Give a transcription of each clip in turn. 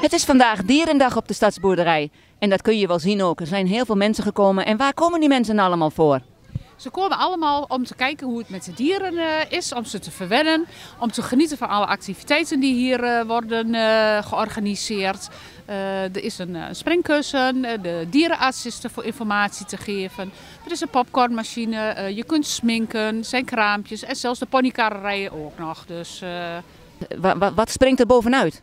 Het is vandaag dierendag op de stadsboerderij. En dat kun je wel zien ook. Er zijn heel veel mensen gekomen. En waar komen die mensen allemaal voor? Ze komen allemaal om te kijken hoe het met de dieren eh, is, om ze te verwennen, om te genieten van alle activiteiten die hier eh, worden eh, georganiseerd. Er is een, springkussen, de dierenarts is er voor informatie te geven. Er is een popcornmachine, je kunt sminken, er zijn kraampjes en zelfs de ponykarrerijen ook nog. Dus eh, Wa- wa- wat springt er bovenuit?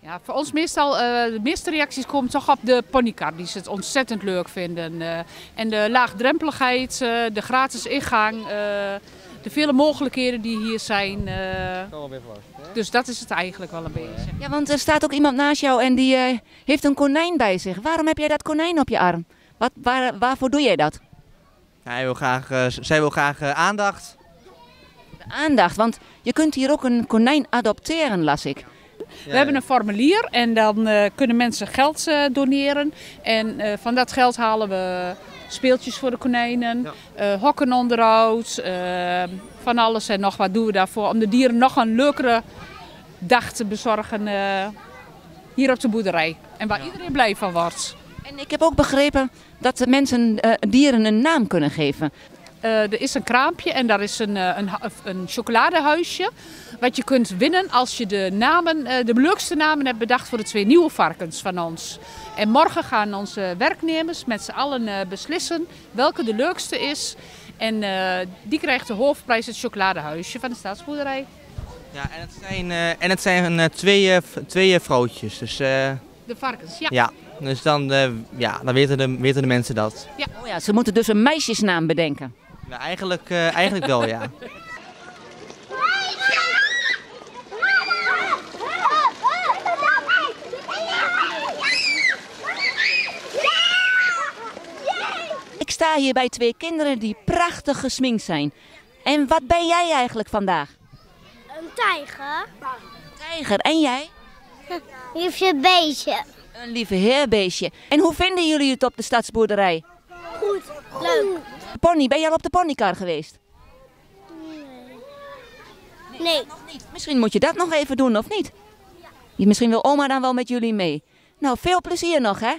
Ja, voor ons meestal, eh, de meeste reacties komen toch op de ponycar, die ze het ontzettend leuk vinden. eh. en de laagdrempeligheid, eh, de gratis ingang, eh, de vele mogelijkheden die hier zijn. eh. dus dat is het eigenlijk wel een beetje. Ja, want er staat ook iemand naast jou en die eh, heeft een konijn bij zich. Waarom heb jij dat konijn op je arm? Wat, waar, waarvoor doe jij dat? Hij wil graag, eh, zij wil graag aandacht. De aandacht, want je kunt hier ook een konijn adopteren, las ik. We hebben een formulier en dan eh, kunnen mensen geld eh, doneren. En eh, van dat geld halen we speeltjes voor de konijnen, eh, hokkenonderhoud, eh, van alles en nog wat doen we daarvoor. Om de dieren nog een leukere dag te bezorgen eh, hier op de boerderij. En waar iedereen blij van wordt. En ik heb ook begrepen dat de mensen eh, dieren een naam kunnen geven. Eh, er is een kraampje en daar is een, eh, een, een chocoladehuisje. Wat je kunt winnen als je de, namen, eh, de leukste namen hebt bedacht voor de twee nieuwe varkens van ons. En morgen gaan onze werknemers met z'n allen eh, beslissen welke de leukste is. En eh, die krijgt de hoofdprijs het chocoladehuisje van de staatsboerderij. Ja, en het zijn, eh, en het zijn eh, twee, twee vrouwtjes. Dus eh, De varkens, ja. ja, dus dan, eh, ja, dan weten, de, weten de mensen dat. Oh ja, ze moeten dus een meisjesnaam bedenken. Ja, eigenlijk, eh, eigenlijk wel, ja. Ik sta hier bij twee kinderen die prachtig gesminkt zijn. En wat ben jij eigenlijk vandaag? Een tijger. Tijger. En jij? Liefje beestje. Een lieve heerbeestje. En hoe vinden jullie het op de stadsboerderij? Goed. Leuk. Pony, ben je al op de ponycar geweest? Nee. Misschien moet je dat nog even doen, of niet? Ja. Misschien wil oma dan wel met jullie mee. Nou, veel plezier nog, hè?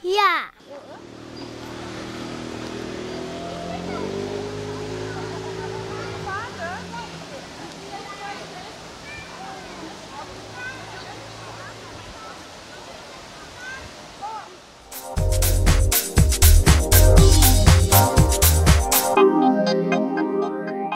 Ja.